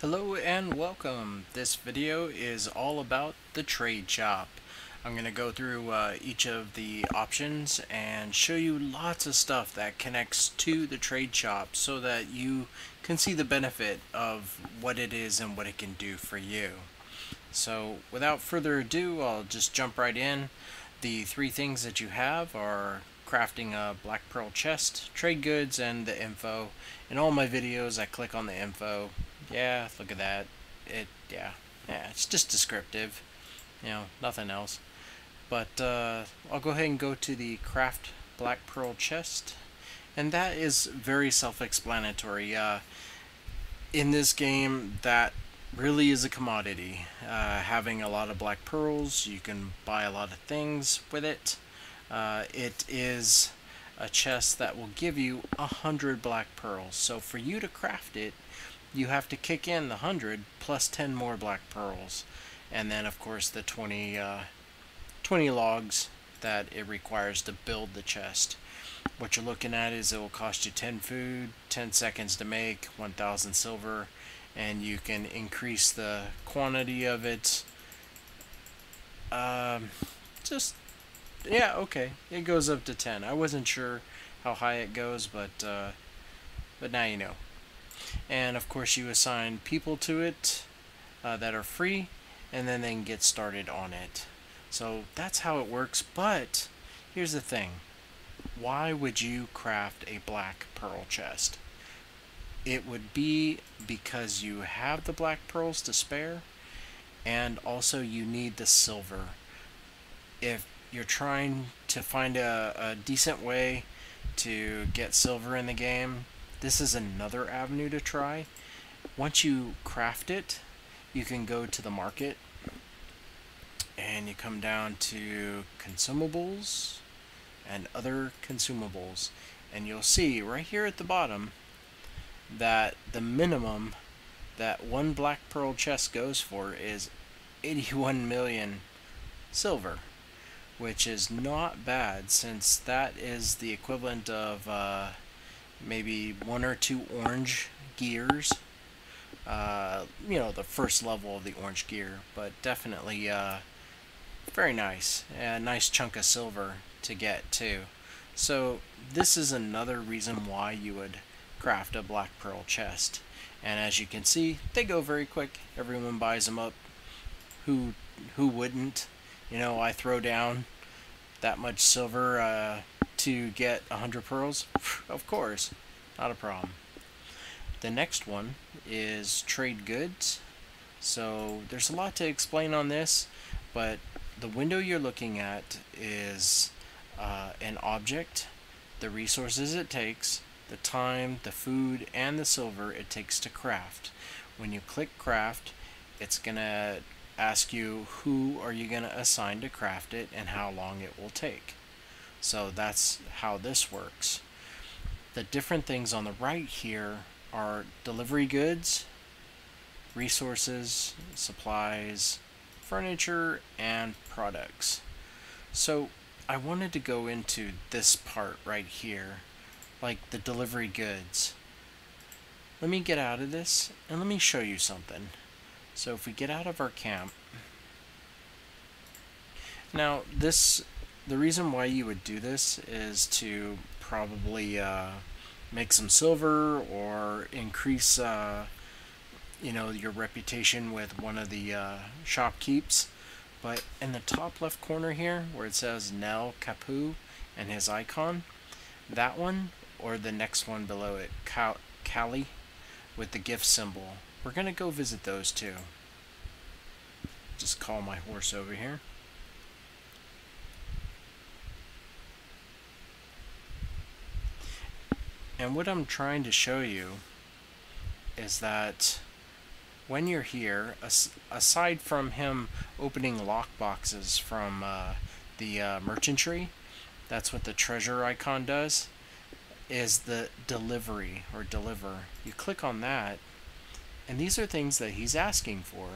Hello and welcome. This video is all about the trade shop. I'm going to go through uh, each of the options and show you lots of stuff that connects to the trade shop so that you can see the benefit of what it is and what it can do for you. So without further ado, I'll just jump right in. The three things that you have are crafting a black pearl chest, trade goods, and the info. In all my videos, I click on the info. Yeah, look at that. It, yeah, yeah, it's just descriptive. You know, nothing else. But uh, I'll go ahead and go to the craft black pearl chest. And that is very self-explanatory. Uh, in this game, that really is a commodity. Uh, having a lot of black pearls, you can buy a lot of things with it. Uh, it is a chest that will give you a hundred black pearls. So for you to craft it, you have to kick in the hundred plus 10 more black pearls. And then of course the 20, uh, 20 logs that it requires to build the chest. What you're looking at is it will cost you 10 food, 10 seconds to make, 1000 silver, and you can increase the quantity of it. Um, just yeah, okay. It goes up to 10. I wasn't sure how high it goes, but uh, but now you know. And of course, you assign people to it uh, that are free, and then they can get started on it. So that's how it works. But here's the thing: why would you craft a black pearl chest? It would be because you have the black pearls to spare, and also you need the silver. If you're trying to find a, a decent way to get silver in the game, this is another avenue to try. Once you craft it, you can go to the market and you come down to consumables and other consumables and you'll see right here at the bottom that the minimum that one black pearl chest goes for is 81 million silver which is not bad since that is the equivalent of uh, maybe one or two orange gears. Uh, you know, the first level of the orange gear, but definitely uh, very nice. A nice chunk of silver to get too. So this is another reason why you would craft a black pearl chest. And as you can see, they go very quick. Everyone buys them up. Who who wouldn't? You know, I throw down that much silver uh, to get 100 pearls? Of course, not a problem. The next one is trade goods. So there's a lot to explain on this, but the window you're looking at is uh, an object, the resources it takes, the time, the food, and the silver it takes to craft. When you click craft, it's going to ask you who are you going to assign to craft it and how long it will take. So that's how this works. The different things on the right here are delivery goods, resources, supplies, furniture, and products. So I wanted to go into this part right here, like the delivery goods. Let me get out of this and let me show you something. So if we get out of our camp, now this, the reason why you would do this is to probably uh, make some silver or increase, uh, you know, your reputation with one of the uh, shopkeeps. But in the top left corner here, where it says Nel Capu and his icon, that one or the next one below it, Cali, with the gift symbol. We're going to go visit those two. Just call my horse over here. And what I'm trying to show you is that when you're here, as aside from him opening lock boxes from uh, the uh, merchantry, that's what the treasure icon does, is the delivery or deliver. You click on that, and these are things that he's asking for.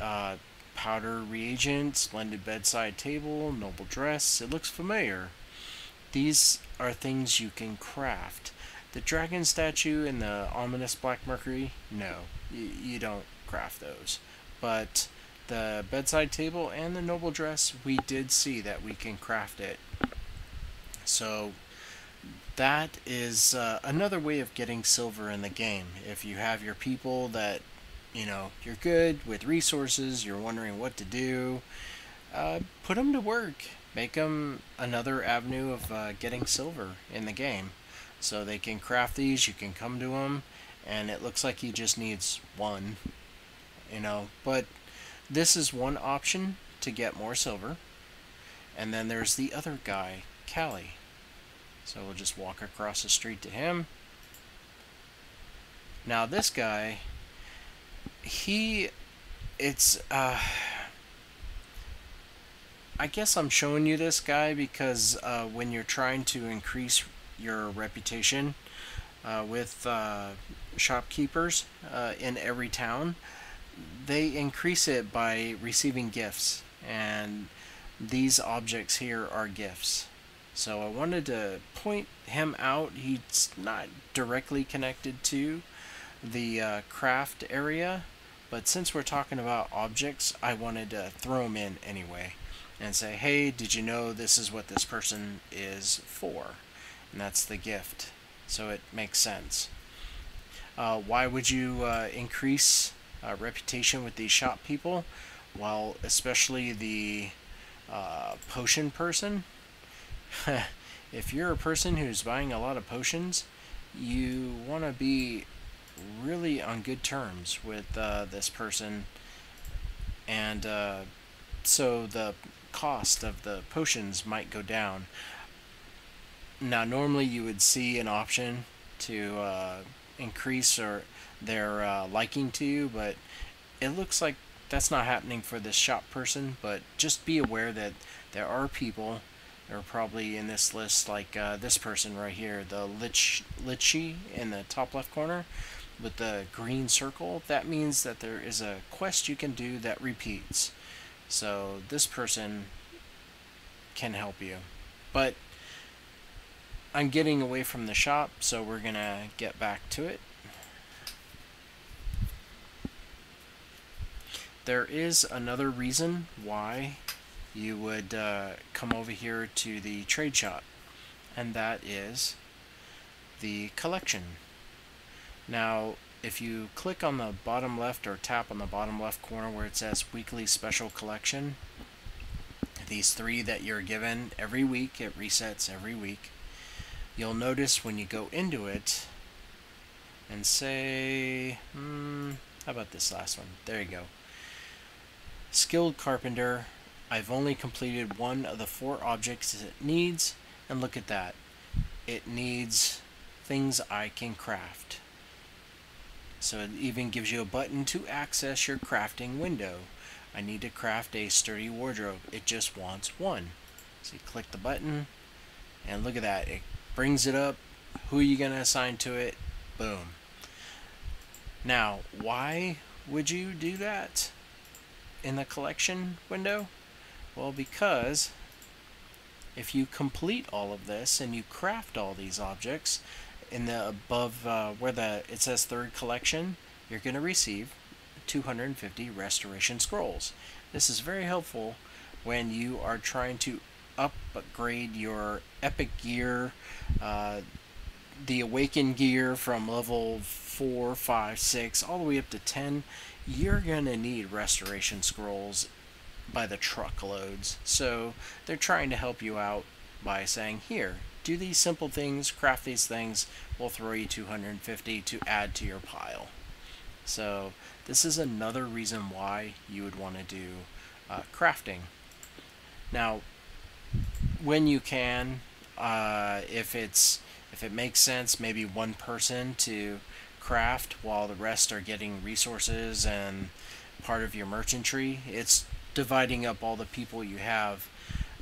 Uh, powder reagent, splendid bedside table, noble dress. It looks familiar. These are things you can craft. The dragon statue and the ominous black mercury, no, you, you don't craft those. But the bedside table and the noble dress, we did see that we can craft it. So that is uh, another way of getting silver in the game. If you have your people that, you know, you're good with resources, you're wondering what to do, uh, put them to work. Make them another avenue of uh, getting silver in the game. So they can craft these, you can come to them, and it looks like he just needs one, you know. But this is one option to get more silver. And then there's the other guy, Callie. So we'll just walk across the street to him. Now this guy, he, it's, uh, I guess I'm showing you this guy because uh, when you're trying to increase your reputation uh, with uh, shopkeepers uh, in every town, they increase it by receiving gifts. And these objects here are gifts. So I wanted to point him out. He's not directly connected to the uh, craft area, but since we're talking about objects, I wanted to throw him in anyway and say, hey, did you know this is what this person is for? And that's the gift. So it makes sense. Uh, why would you uh, increase uh, reputation with these shop people? Well, especially the uh, potion person if you're a person who's buying a lot of potions, you want to be really on good terms with uh, this person, and uh, so the cost of the potions might go down. Now, normally you would see an option to uh, increase or their uh, liking to you, but it looks like that's not happening for this shop person. But just be aware that there are people that are probably in this list like uh, this person right here, the Lich Litchi in the top left corner with the green circle. That means that there is a quest you can do that repeats. So this person can help you. But I'm getting away from the shop, so we're going to get back to it. There is another reason why you would uh, come over here to the trade shop, and that is the collection. Now, if you click on the bottom left or tap on the bottom left corner where it says weekly special collection, these three that you're given every week, it resets every week. You'll notice when you go into it and say, hmm, how about this last one? There you go. Skilled Carpenter, I've only completed one of the four objects it needs, and look at that. It needs things I can craft. So it even gives you a button to access your crafting window. I need to craft a sturdy wardrobe. It just wants one. So you click the button, and look at that. It brings it up. Who are you going to assign to it? Boom. Now, why would you do that in the collection window? Well, because if you complete all of this and you craft all these objects in the above uh, where the it says third collection, you're going to receive 250 restoration scrolls. This is very helpful when you are trying to upgrade your epic gear, uh, the awakened gear from level 4, 5, 6, all the way up to 10. You're going to need restoration scrolls by the truckloads. So they're trying to help you out by saying, here, do these simple things, craft these things, we'll throw you 250 to add to your pile. So this is another reason why you would want to do uh, crafting. Now, when you can, uh, if it's if it makes sense, maybe one person to craft while the rest are getting resources and part of your merchantry. It's dividing up all the people you have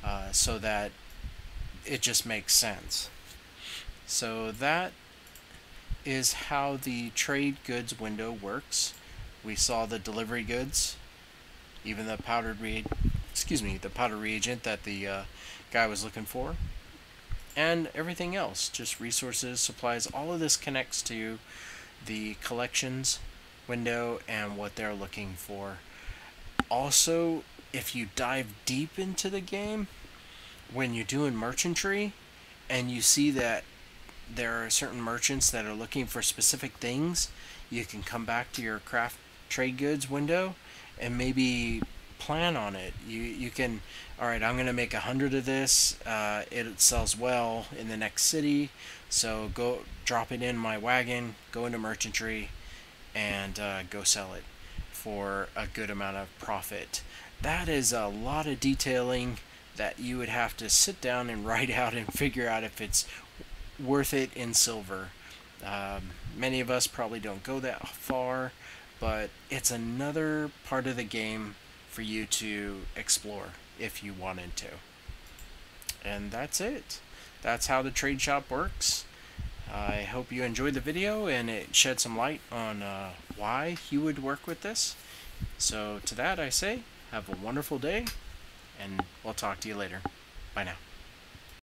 uh, so that it just makes sense. So that is how the trade goods window works. We saw the delivery goods, even the powdered re excuse me, the powder reagent that the uh, guy was looking for. and everything else. Just resources, supplies, all of this connects to the collections window and what they're looking for. Also, if you dive deep into the game, when you're doing merchantry and you see that there are certain merchants that are looking for specific things, you can come back to your craft trade goods window and maybe plan on it. You you can, all right. I'm gonna make a hundred of this. Uh, it sells well in the next city, so go drop it in my wagon, go into merchantry, and uh, go sell it for a good amount of profit. That is a lot of detailing that you would have to sit down and write out and figure out if it's worth it in silver. Um, many of us probably don't go that far, but it's another part of the game for you to explore if you wanted to. And that's it. That's how the trade shop works. I hope you enjoyed the video and it shed some light on uh, why you would work with this. So to that I say, have a wonderful day and we'll talk to you later. Bye now.